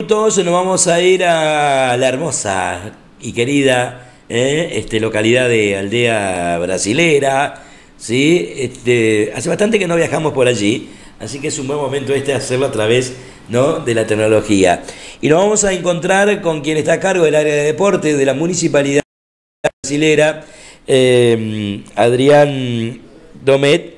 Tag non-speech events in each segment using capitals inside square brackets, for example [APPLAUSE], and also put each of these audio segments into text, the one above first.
minutos nos vamos a ir a la hermosa y querida ¿eh? este, localidad de Aldea Brasilera. ¿sí? Este, hace bastante que no viajamos por allí, así que es un buen momento este hacerlo a través ¿no? de la tecnología. Y nos vamos a encontrar con quien está a cargo del área de deporte de la municipalidad brasilera, eh, Adrián Domet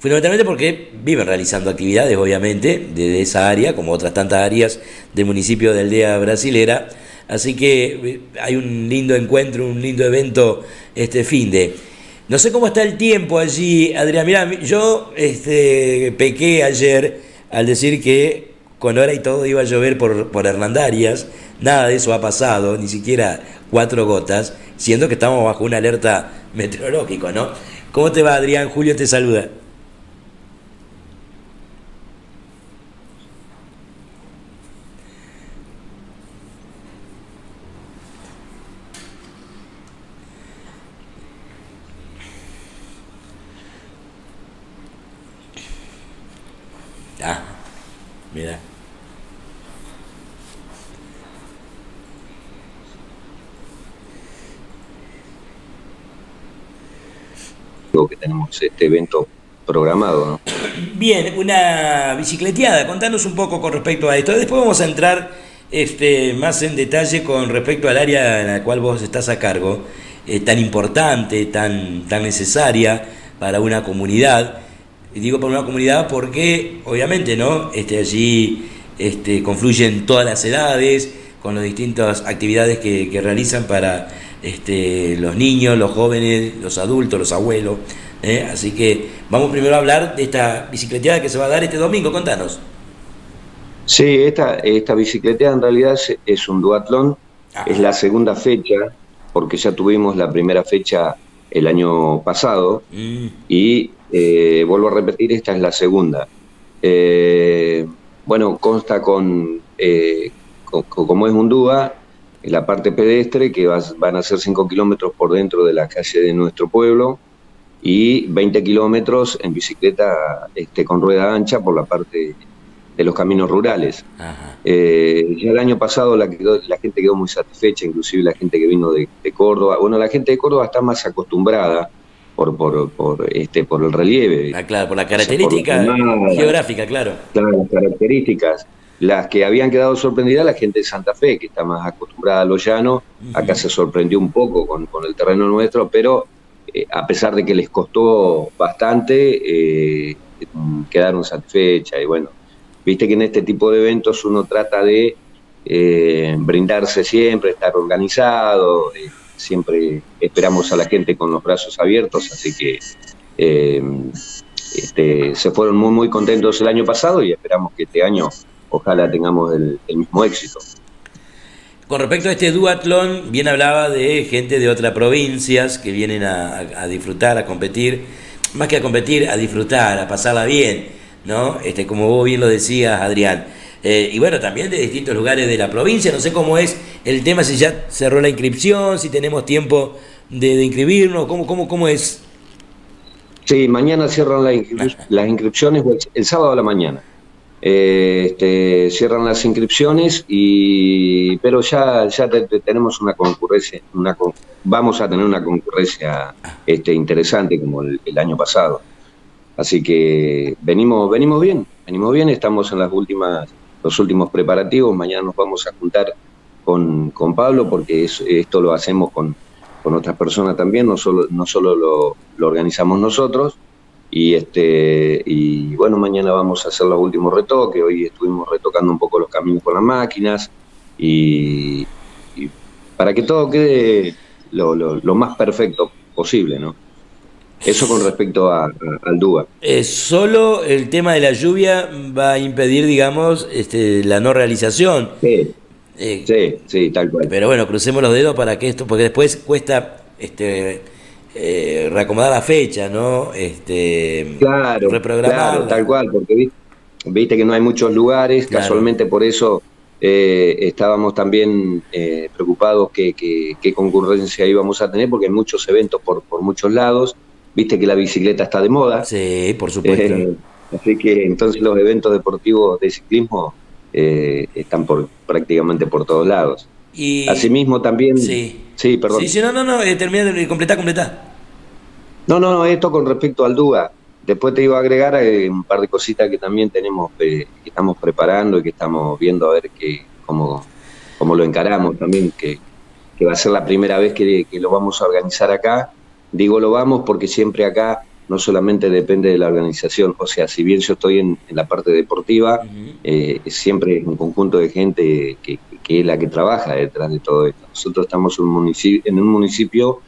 Fundamentalmente porque viven realizando actividades, obviamente, desde esa área, como otras tantas áreas del municipio de Aldea Brasilera. Así que eh, hay un lindo encuentro, un lindo evento este fin de. No sé cómo está el tiempo allí, Adrián. Mirá, yo este, pequé ayer al decir que con hora y todo iba a llover por, por Hernandarias. Nada de eso ha pasado, ni siquiera cuatro gotas, siendo que estamos bajo una alerta meteorológica, ¿no? ¿Cómo te va, Adrián? Julio te saluda. Ah, mira. que tenemos este evento programado. ¿no? Bien, una bicicleteada. Contanos un poco con respecto a esto. Después vamos a entrar este, más en detalle con respecto al área en la cual vos estás a cargo, eh, tan importante, tan, tan necesaria para una comunidad. Y digo para una comunidad porque, obviamente, ¿no? Este, allí este, confluyen todas las edades, con las distintas actividades que, que realizan para este, los niños, los jóvenes, los adultos, los abuelos. ¿eh? Así que vamos primero a hablar de esta bicicleteada que se va a dar este domingo. Contanos. Sí, esta, esta bicicleteada en realidad es, es un duatlón, Ajá. es la segunda fecha, porque ya tuvimos la primera fecha el año pasado Mm, y eh, vuelvo a repetir, esta es la segunda. Eh, bueno, consta con, eh, co- co- como es un DUA, en la parte pedestre, que vas- van a ser 5 kilómetros por dentro de la calle de nuestro pueblo y 20 kilómetros en bicicleta este, con rueda ancha por la parte de los caminos rurales. Eh, ya el año pasado la, gente quedó muy satisfecha, inclusive la gente que vino de, de Córdoba. Bueno, la gente de Córdoba está más acostumbrada por, por, por, este, por el relieve, Ah, claro, por la característica geográfica, claro. claro, las características. Las que habían quedado sorprendidas, la gente de Santa Fe, que está más acostumbrada a lo llano, acá se sorprendió un poco con, con el terreno nuestro, pero eh, a pesar de que les costó bastante, eh, quedaron satisfechas y bueno, viste que en este tipo de eventos uno trata de eh, brindarse siempre, estar organizado, siempre esperamos a la gente con los brazos abiertos, así que eh, este, se fueron muy muy contentos el año pasado y esperamos que este año ojalá tengamos el, mismo éxito. Con respecto a este duatlón, bien hablaba de gente de otras provincias que vienen a disfrutar, a competir, más que a competir, a disfrutar, a pasarla bien, ¿no? Este, como vos bien lo decías, Adrián. Eh, y bueno, también de distintos lugares de la provincia, no sé cómo es el tema, si ya cerró la inscripción, si tenemos tiempo de, de inscribirnos, ¿cómo, cómo, cómo es? Sí, mañana cierran la las inscripciones, el, el sábado a la mañana. Eh, este, cierran las inscripciones y pero ya ya te- te- tenemos una concurrencia, una vamos a tener una concurrencia este, interesante como el, el año pasado. Así que venimos venimos bien, venimos bien, estamos en las últimas los últimos preparativos. Mañana nos vamos a juntar con, con Pablo porque es- esto lo hacemos con, con otras personas también, no solo, no solo lo, lo organizamos nosotros. Y este y bueno, mañana vamos a hacer los últimos retoques. Hoy estuvimos retocando un poco los caminos con las máquinas y, y para que todo quede lo, lo- lo más perfecto posible, ¿no? Eso con respecto a- a- al DUA. Eh, solo el tema de la lluvia va a impedir, digamos, este, la no realización. Sí, Eh, sí, sí, tal cual. Pero bueno, crucemos los dedos para que esto, porque después cuesta este, eh, reacomodar la fecha, ¿no? Este, Claro, claro, tal cual, porque vi- viste que no hay muchos lugares, Claro. casualmente por eso eh, estábamos también eh, preocupados que, que- qué concurrencia íbamos a tener, porque hay muchos eventos por, por muchos lados, viste que la bicicleta está de moda, Sí, por supuesto. así que entonces los eventos deportivos de ciclismo eh, están por prácticamente por todos lados. Y, Asimismo también... Sí, sí perdón. Sí, sí, no, no, no, eh, termina de completar, completar. No, no, no, esto con respecto al DUA. Después te iba a agregar eh, un par de cositas que también tenemos, eh, que estamos preparando y que estamos viendo a ver que, cómo, cómo lo encaramos también, que, que, va a ser la primera vez que, lo vamos a organizar acá. Digo lo vamos porque siempre acá no solamente depende de la organización, o sea, si bien yo estoy en, la parte deportiva, eh, siempre es un conjunto de gente que, que, es la que trabaja detrás de todo esto. Nosotros estamos en un municipio, en un municipio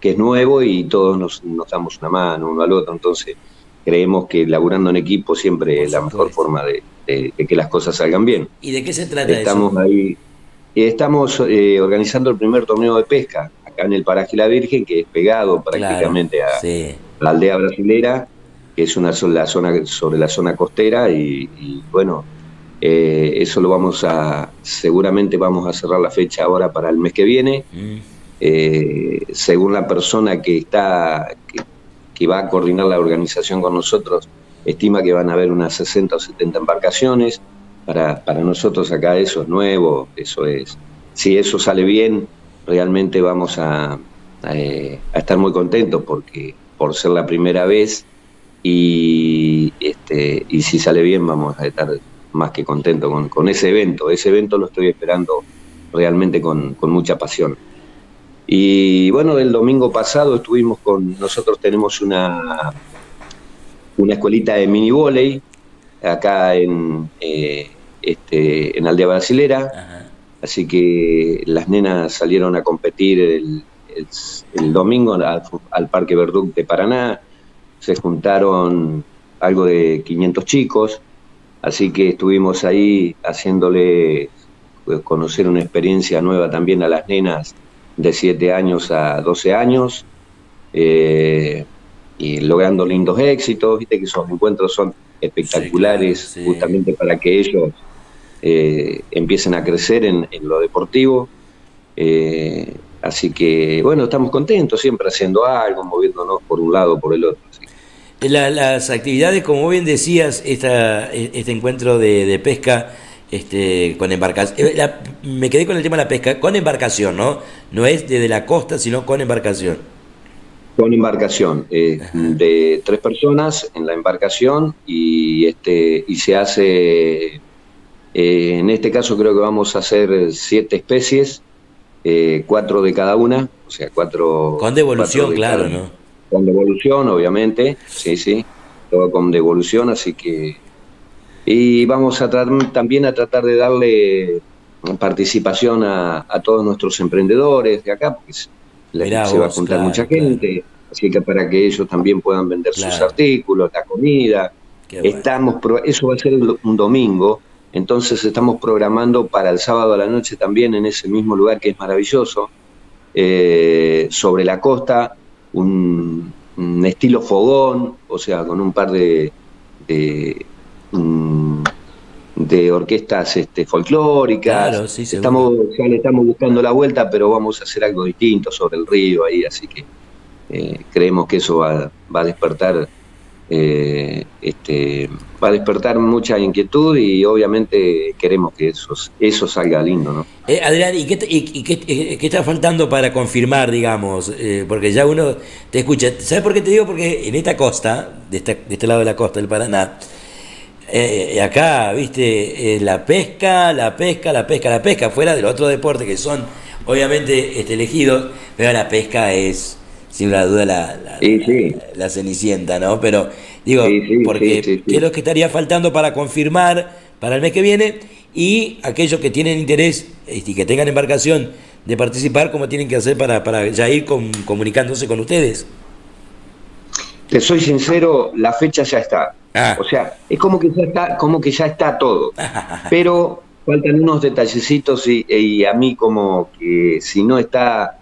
que es nuevo y todos nos, nos damos una mano uno al otro, entonces creemos que laburando en equipo siempre es la mejor forma de, que las cosas salgan bien. ¿Y de qué se trata estamos Ahí, estamos eh, organizando el primer torneo de pesca acá en el Paraje La Virgen, que es pegado prácticamente a la aldea brasilera, que es una la zona sobre la zona costera y, bueno, eh, eso lo vamos a, seguramente vamos a cerrar la fecha ahora para el mes que viene. Mm. Eh, según la persona que está, que va a coordinar la organización con nosotros, estima que van a haber unas 60 o 70 embarcaciones. Para, para nosotros acá eso es nuevo, eso es, si eso sale bien, realmente vamos a, a, eh, estar muy contentos porque por ser la primera vez y, este, y si sale bien vamos a estar más que contentos con, con ese evento. Ese evento lo estoy esperando realmente con, con mucha pasión. Y bueno, el domingo pasado estuvimos con, nosotros tenemos una, una escuelita de mini volei acá en, eh, este, en Aldea Brasilera, así que las nenas salieron a competir el, el, domingo al, Parque Verduc de Paraná, se juntaron algo de 500 chicos, así que estuvimos ahí haciéndole pues, conocer una experiencia nueva también a las nenas de 7 años a 12 años, eh, y logrando lindos éxitos, viste que esos encuentros son espectaculares justamente para que ellos eh, empiecen a crecer en, lo deportivo. Eh, así que bueno, estamos contentos, siempre haciendo algo, moviéndonos por un lado o por el otro. las actividades, como bien decías, esta, este encuentro de pesca, este, con embarcación. Eh, me quedé con el tema de la pesca, con embarcación, ¿no? No es desde la costa, sino con embarcación. Con embarcación, eh, de tres personas en la embarcación y este y se hace, eh, en este caso creo que vamos a hacer siete especies, cuatro de cada una, o sea, cuatro... Con devolución, claro, ¿no? Con devolución, obviamente, sí, sí, todo con devolución, así que y vamos a también a tratar de darle participación a, todos nuestros emprendedores de acá, porque se, va a juntar mucha gente, así que para que ellos también puedan vender sus artículos, la comida. Estamos eso va a ser un domingo, entonces estamos programando para el sábado a la noche también en ese mismo lugar que es maravilloso, eh, sobre la costa, un, estilo fogón, o sea, con un par de de orquestas este, folclóricas. estamos, ya le estamos buscando la vuelta, pero vamos a hacer algo distinto sobre el río ahí, así que eh, creemos que eso va, va a despertar eh, este, va a despertar mucha inquietud y obviamente queremos que eso, eso salga lindo, ¿no? Eh, Adrián, ¿y, qué, y, qué, está faltando para confirmar, digamos? porque ya uno te escucha. ¿Sabes por qué te digo? Porque en esta costa, de, de este lado de la costa del Paraná, eh, acá, viste, eh, la pesca, la pesca, la pesca, la pesca, fuera del otro deporte que son obviamente este, elegidos, pero la pesca es, sin duda, la, la, cenicienta, ¿no? Pero digo, porque ¿qué es lo que estaría faltando para confirmar para el mes que viene? Y aquellos que tienen interés este, y que tengan embarcación de participar, ¿cómo tienen que hacer para, para ya ir comunicándose con ustedes? Te soy sincero, la fecha ya está. Ah. O sea, es como que ya está, como que ya está todo. [LAUGHS] Pero faltan unos detallecitos y, a mí como que si no está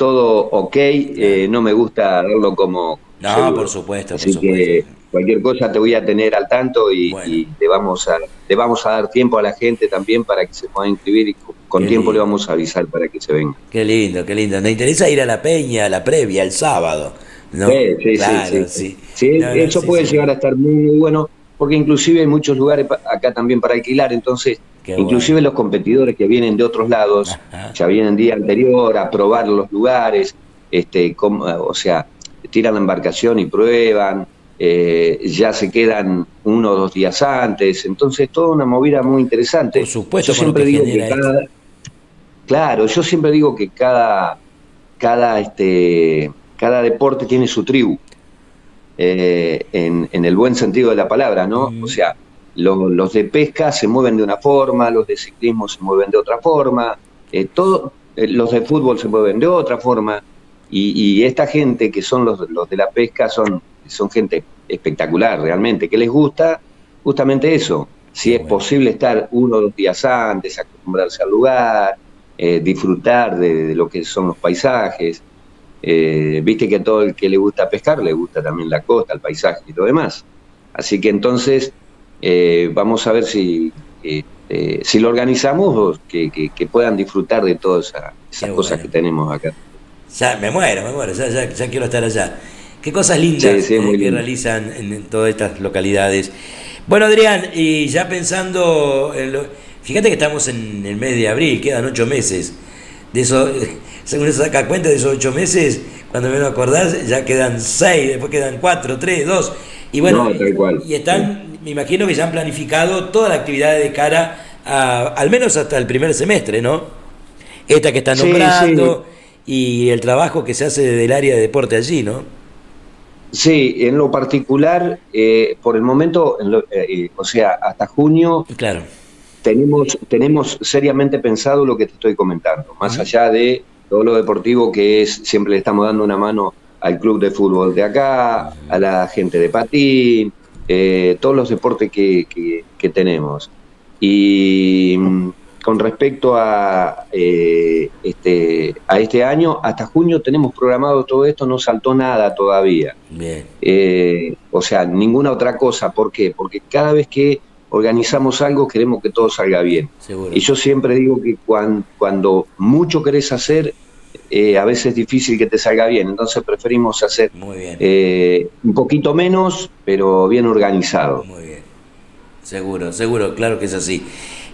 todo ok, eh, no me gusta verlo como... No, por supuesto. Así que cualquier cosa te voy a tener al tanto y, te, vamos a, le vamos a dar tiempo a la gente también para que se pueda inscribir y con tiempo le vamos a avisar para que se venga. Qué lindo, qué lindo. Me interesa ir a la peña, a la previa, el sábado. Sí, sí, sí, sí, eso puede llegar a estar muy, muy bueno, porque inclusive hay muchos lugares acá también para alquilar, entonces Inclusive los competidores que vienen de otros lados, ya vienen día anterior a probar los lugares, este, o sea, tiran la embarcación y prueban, eh, ya se quedan uno o dos días antes, entonces toda una movida muy interesante. Por supuesto, yo siempre digo que cada, claro, yo siempre digo que cada, cada, este, cada deporte tiene su tribu, eh, en, el buen sentido de la palabra, ¿no? O sea, los, de pesca se mueven de una forma, los de ciclismo se mueven de otra forma, eh, todo, los de fútbol se mueven de otra forma. Y, esta gente que son los, los de la pesca son, son gente espectacular realmente, que les gusta justamente eso, si es posible estar uno o dos días antes, acostumbrarse al lugar, eh, disfrutar de, lo que son los paisajes. Eh, viste que a todo el que le gusta pescar le gusta también la costa, el paisaje y lo demás. Así que entonces eh, vamos a ver si, si lo organizamos, que, que, puedan disfrutar de todas esas cosas que tenemos acá. Ya me muero, me muero, ya, quiero estar allá. Qué cosas lindas eh, que realizan en, todas estas localidades. Bueno, Adrián, y ya pensando, en lo, fíjate que estamos en el mes de abril, quedan ocho meses. De eso, [LAUGHS] según se saca cuenta de esos ocho meses, cuando me a acordar, ya quedan seis, después quedan cuatro, tres, dos. Y bueno, y están, me imagino que ya han planificado toda la actividad de cara a, al menos hasta el primer semestre, ¿no? Esta que están nombrando y el trabajo que se hace desde el área de deporte allí, ¿no? Sí, en lo particular, eh, por el momento, eh, eh, o sea, hasta junio, claro. tenemos, tenemos seriamente pensado lo que te estoy comentando, más allá de todo lo deportivo que es, siempre le estamos dando una mano al club de fútbol de acá, a la gente de patín, todos los deportes que, que tenemos. Y mm, con respecto a, eh, este, a este año, hasta junio tenemos programado todo esto, no saltó nada todavía. Bien. Eh, o sea, ninguna otra cosa. ¿Por qué? Porque cada vez que organizamos algo queremos que todo salga bien. Y yo siempre digo que cuando, mucho querés hacer, eh, a veces es difícil que te salga bien. Entonces preferimos hacer un poquito menos, pero bien organizado. Muy bien. Seguro, seguro, claro que es así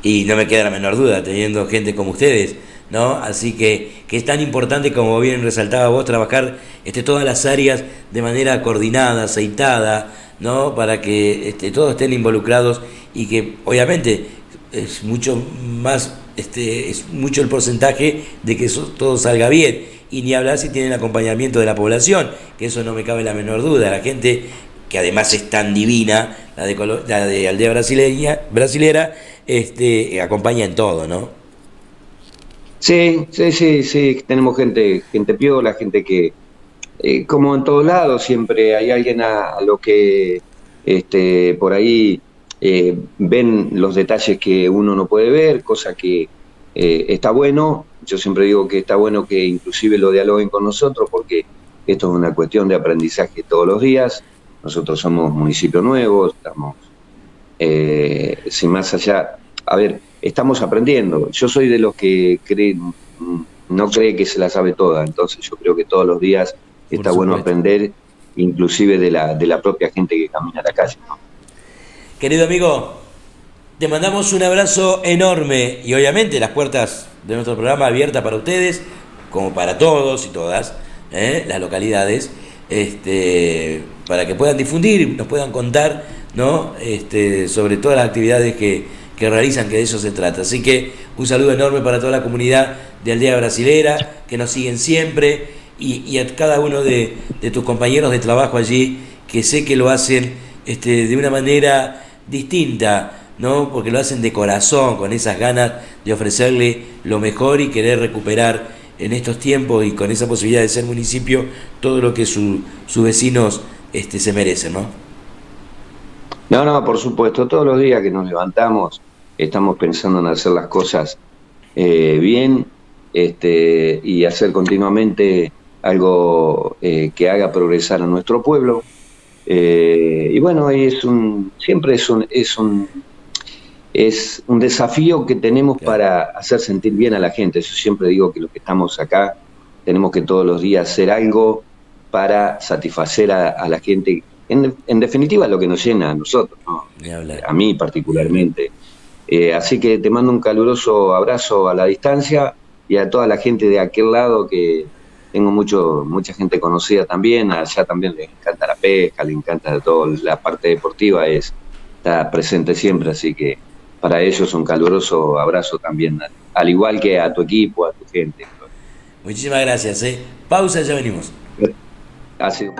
y no me queda la menor duda, teniendo gente como ustedes, ¿no? Así que, que es tan importante, como bien resaltaba vos, trabajar este, todas las áreas de manera coordinada, aceitada, ¿no? Para que este, todos estén involucrados y que, obviamente, es mucho más, este, es mucho el porcentaje de que todo salga bien. Y ni hablar si tienen acompañamiento de la población, que eso no me cabe la menor duda. La gente, que además es tan divina, la de, la de aldea brasileña, brasilera, este, acompaña en todo, ¿no? Sí, sí, sí, sí, tenemos gente, gente piola, gente que, eh, como en todos lados, siempre hay alguien a, lo que este, por ahí eh, ven los detalles que uno no puede ver, cosa que eh, está bueno. Yo siempre digo que está bueno que inclusive lo dialoguen con nosotros porque esto es una cuestión de aprendizaje todos los días. Nosotros somos municipio nuevo, estamos eh, sin más allá, a ver, estamos aprendiendo. Yo soy de los que creen, no cree que se la sabe toda, entonces yo creo que todos los días está bueno aprender, inclusive de la, de la propia gente que camina a la calle. Querido amigo, te mandamos un abrazo enorme y obviamente las puertas de nuestro programa abiertas para ustedes, como para todos y todas, ¿eh? las localidades, este, para que puedan difundir, nos puedan contar ¿no? Este, sobre todas las actividades que, realizan, que de eso se trata. Así que un saludo enorme para toda la comunidad de Aldea Brasilera, que nos siguen siempre, y, a cada uno de, tus compañeros de trabajo allí, que sé que lo hacen este, de una manera distinta, ¿no? porque lo hacen de corazón, con esas ganas de ofrecerle lo mejor y querer recuperar en estos tiempos y con esa posibilidad de ser municipio todo lo que sus vecinos este, se merecen. ¿no? No, no, por supuesto, todos los días que nos levantamos estamos pensando en hacer las cosas eh, bien este, y hacer continuamente algo eh, que haga progresar a nuestro pueblo. Eh, y bueno, es un, siempre es un, es un, es un desafío que tenemos para hacer sentir bien a la gente. Yo siempre digo que los que estamos acá tenemos que todos los días hacer algo para satisfacer a la gente en, definitiva lo que nos llena a nosotros, a mí particularmente. Eh, así que te mando un caluroso abrazo a la distancia y a toda la gente de aquel lado que tengo mucho, mucha gente conocida también, allá también les encanta la pesca, le encanta todo, la parte deportiva es, está presente siempre, así que para ellos un caluroso abrazo también, al igual que a tu equipo, a tu gente. Muchísimas gracias. ¿eh? Pausa, ya venimos. Sido.